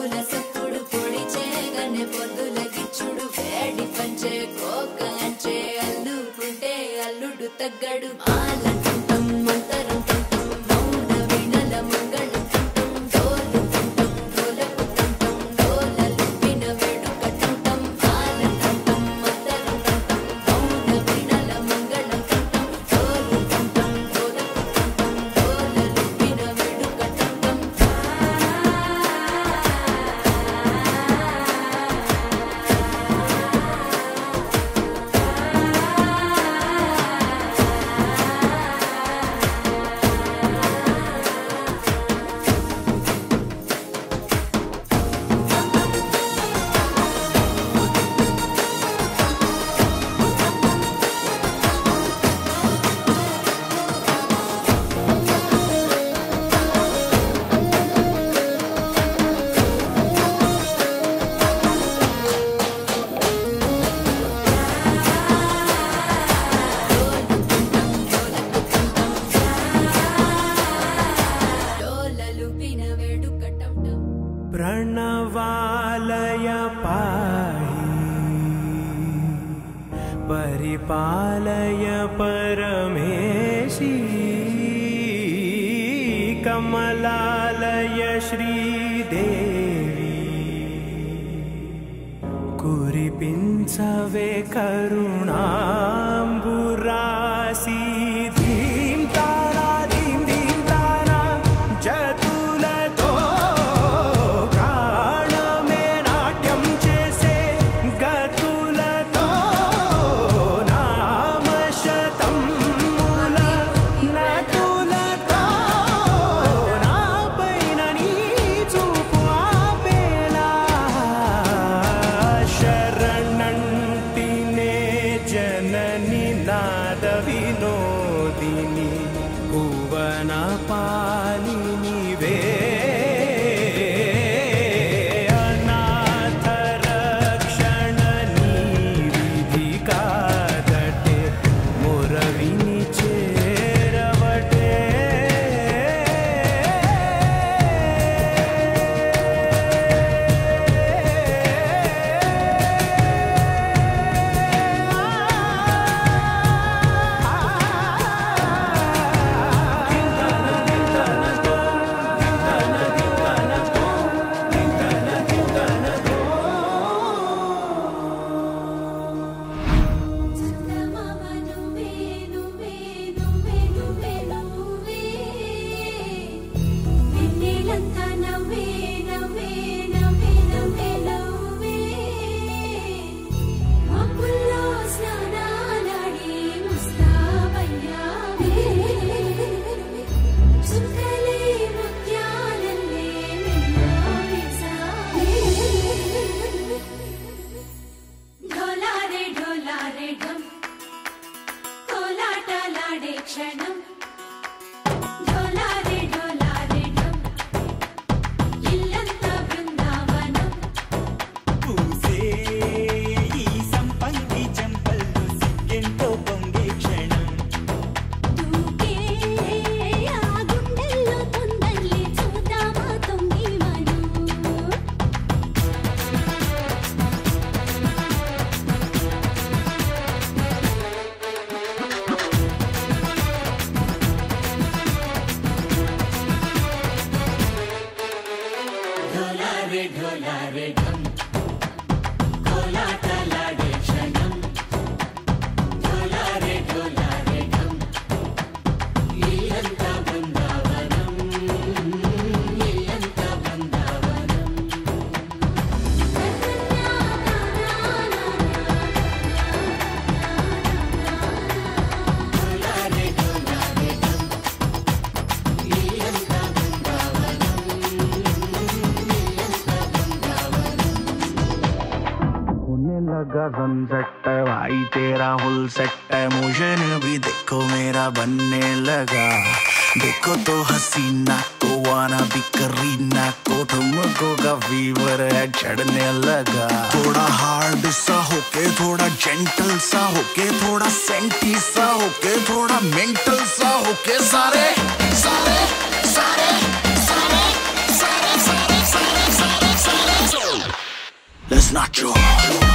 రంగుల సప్పుడు పొడి చేయగనే పొద్దుల గిచ్చుడు వేడి పంచే కోక అంచే అల్లుకుంటే అల్లుడు తగ్గడు. మాల पाहि। परिपालय परमेशी कमलालय श्रीदेवी। कुरिपिञ्चवे करुणाम्बुरासि Jackson. रे ढोला रे ढम कोलाट होने लगा सनसेट भाई तेरा फुल सेट है मोशन भी देखो मेरा बनने लगा देखो तो हसीना को वाना भी करीना को तुमको का फीवर है चढ़ने लगा थोड़ा हार्ड सा होके थोड़ा जेंटल सा होके थोड़ा सेंटी सा होके थोड़ा मेंटल सा होके सारे सारे सारे सारे सारे सारे सारे सारे सारे Let's not joke.